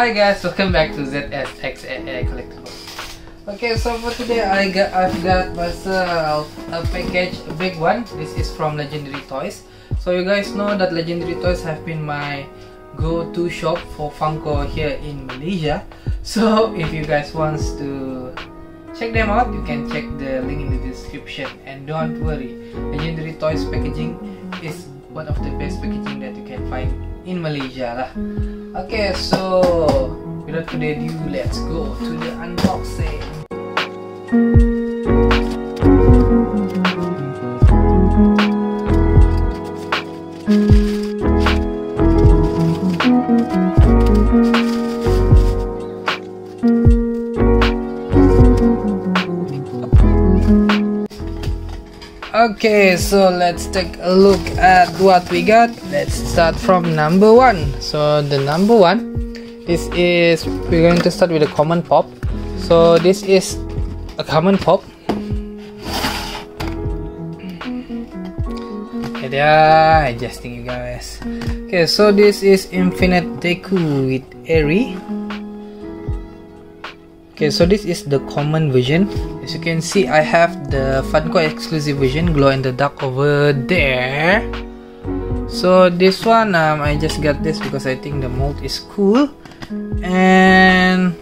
Hi guys, welcome back to ZSXAA Collectibles. Okay, so for today I got I've got myself a package, a big one. This is from Legendary Toys. So you guys know that Legendary Toys have been my go-to shop for Funko here in Malaysia. So if you guys wants to check them out, you can check the link in the description. And don't worry, Legendary Toys packaging is one of the best packaging that you can find in Malaysia lah. Okay, so without further ado, let's go to the unboxing. Okay, so let's take a look at what we got. Let's start from number one. So the number one, this is we're going to start with a common pop. So this is a common pop. There, adjusting you guys. Okay, so this is Infinite Deku with Eri. Okay, so this is the common version. As you can see, I have the Funko exclusive version, glow in the dark over there. So this one, um, I just got this because I think the mold is cool, and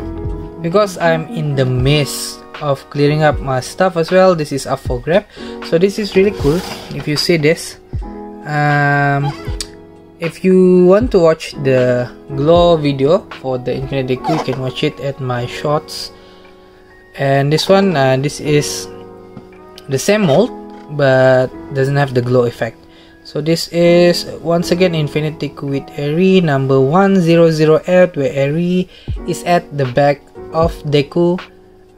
because I'm in the midst of clearing up my stuff as well. This is up for grab, so this is really cool. If you see this, um, if you want to watch the glow video for the infinite deku you can watch it at my shorts. And this one uh, this is the same mold but doesn't have the glow effect. So this is once again infinite deku with eri number 100 where eri is at the back of deku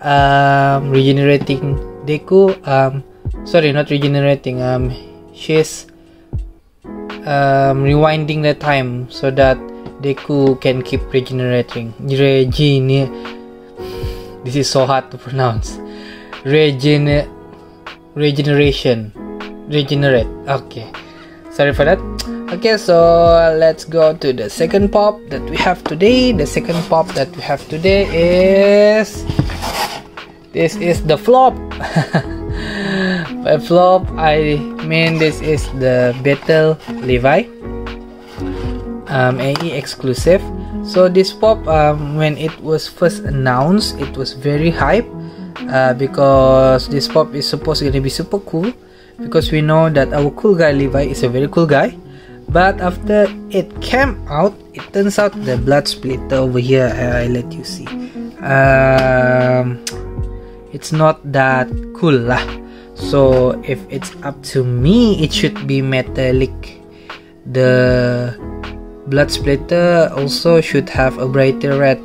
um, regenerating deku um, sorry not regenerating um, she's um, rewinding the time so that Deku can keep regenerating. Regene. This is so hard to pronounce. Regen. Regeneration. Regenerate. Okay. Sorry for that. Okay, so let's go to the second pop that we have today. The second pop that we have today is. This is the flop. By flop, I mean this is the Battle Levi um, AE exclusive. So this pop, um, when it was first announced, it was very hype uh, because this pop is supposed to be super cool because we know that our cool guy Levi is a very cool guy. But after it came out, it turns out the blood splitter over here. I let you see. Um, it's not that cool lah. So if it's up to me, it should be metallic. The blood splitter also should have a brighter red.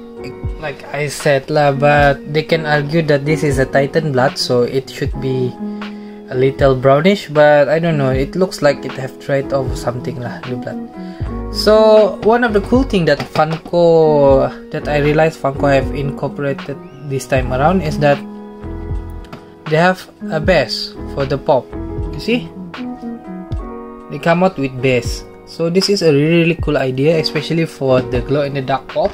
Like I said lah, but they can argue that this is a Titan blood, so it should be a little brownish. But I don't know. It looks like it have dried off something lah, the blood. So one of the cool thing that Funko that I realized Funko have incorporated this time around is that they have a base for the pop you see? They come out with base so this is a really, really cool idea especially for the glow in the dark pop.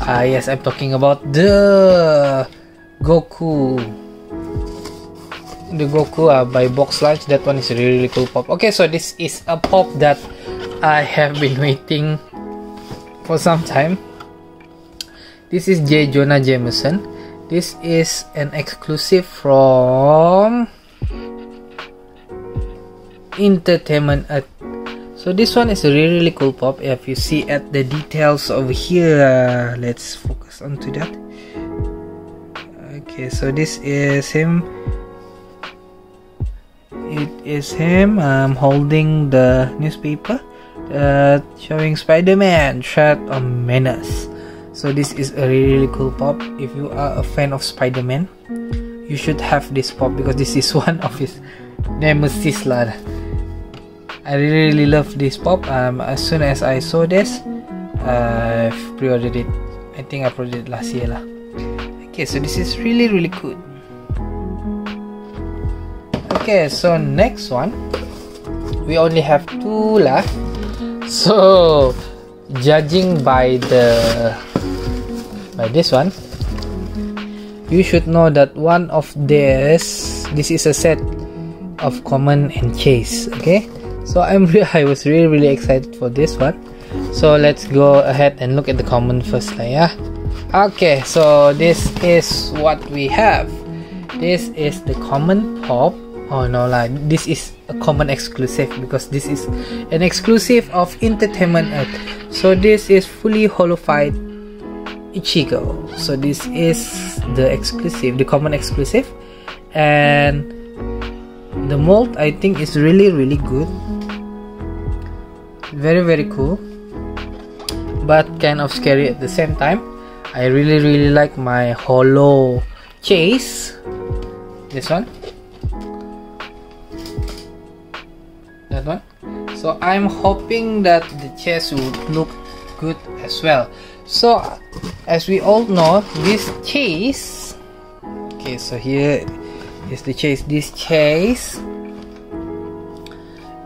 Uh, yes i'm talking about the goku. The goku uh, by box lunch that one is a really, really cool pop. Okay so this is a pop that i have been waiting for some time. This is j. Jonah jameson this is an exclusive from entertainment Earth. so this one is a really, really cool pop if you see at the details over here. Let's focus onto that. Okay so this is him. It is him um, holding the newspaper uh, showing Spider-Man threat of menace so this is a really, really cool pop. If you are a fan of Spider-Man you should have this pop because this is one of his nemesis lah. I really, really love this pop. Um, as soon as I saw this I've pre-ordered it. I think I pre-ordered last year lah. Okay so this is really really good. Okay so next one. We only have two left. So judging by the by this one. You should know that one of this this is a set of common and chase okay? So i'm i was really really excited for this one. So let's go ahead and look at the common first lah yeah? Okay so this is what we have. This is the common pop. Oh no like this is a common exclusive because this is an exclusive of entertainment earth. So this is fully hollowfied ichigo. So this is the exclusive the common exclusive. And the mold i think is really really good. Very very cool. But kind of scary at the same time. I really really like my hollow chase. This one. That one. So I'm hoping that the chase would look good as well so as we all know this chase okay so here is the chase this chase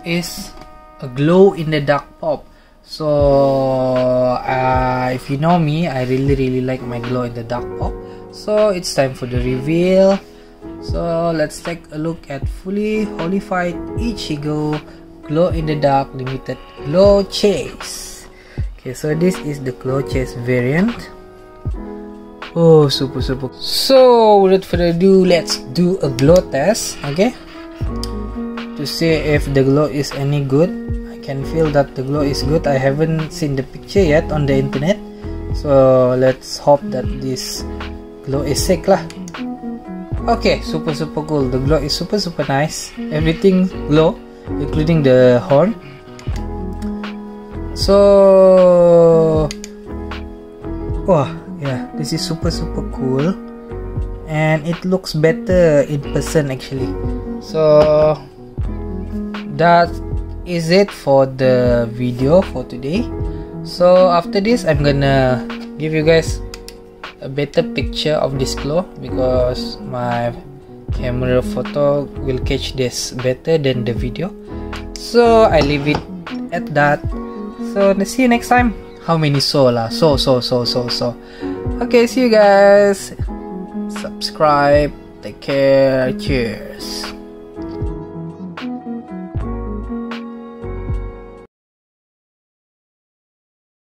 is a glow in the dark pop. So uh, if you know me I really really like my glow in the dark pop. So it's time for the reveal. So let's take a look at fully hollowfied Ichigo glow in the dark limited glow chase okay so this is the glow chase variant. Oh super super. So without further ado let's do a glow test okay? To see if the glow is any good. I can feel that the glow is good. I haven't seen the picture yet on the internet. So let's hope that this glow is sick lah. Okay super super cool. The glow is super super nice. Everything glow including the horn so oh yeah this is super super cool. And it looks better in person actually. So that is it for the video for today. So after this i'm gonna give you guys a better picture of this glow because my camera photo will catch this better than the video. So i leave it at that so see you next time. How many so lah so so so so so. Okay see you guys. Subscribe. Take care. Cheers